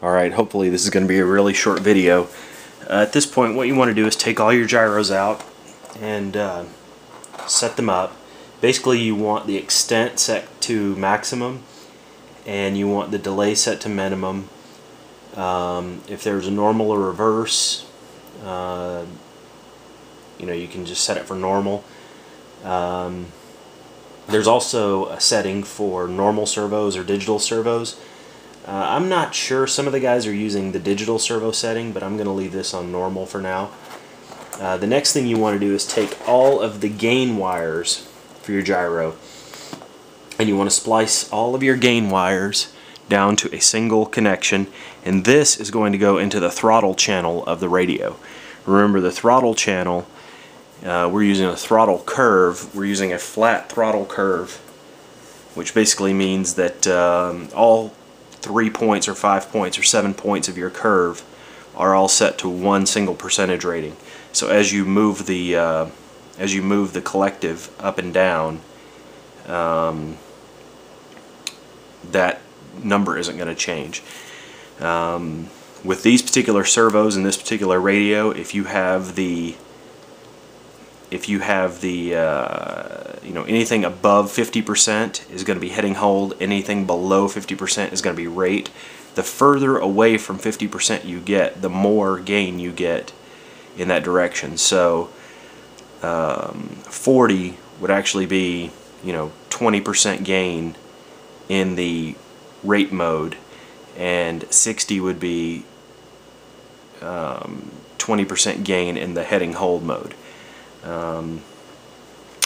Alright, hopefully this is going to be a really short video. Uh, at this point what you want to do is take all your gyros out and uh, set them up. Basically you want the extent set to maximum and you want the delay set to minimum. Um, if there's a normal or reverse, uh, you know you can just set it for normal. Um, there's also a setting for normal servos or digital servos. Uh, I'm not sure. Some of the guys are using the digital servo setting, but I'm going to leave this on normal for now. Uh, the next thing you want to do is take all of the gain wires for your gyro and you want to splice all of your gain wires down to a single connection and this is going to go into the throttle channel of the radio. Remember the throttle channel, uh, we're using a throttle curve, we're using a flat throttle curve which basically means that um, all three points or five points or seven points of your curve are all set to one single percentage rating. So as you move the uh, as you move the collective up and down, um, that number isn't going to change. Um, with these particular servos and this particular radio, if you have the if you have the uh, you know anything above 50% is going to be heading hold anything below 50% is going to be rate. The further away from 50% you get the more gain you get in that direction. So um, 40 would actually be you know 20% gain in the rate mode and 60 would be 20% um, gain in the heading hold mode um,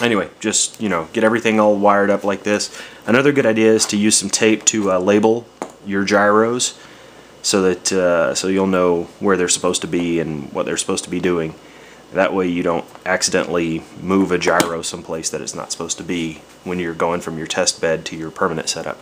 anyway, just, you know, get everything all wired up like this. Another good idea is to use some tape to uh, label your gyros so that uh, so you'll know where they're supposed to be and what they're supposed to be doing. That way you don't accidentally move a gyro someplace that it's not supposed to be when you're going from your test bed to your permanent setup.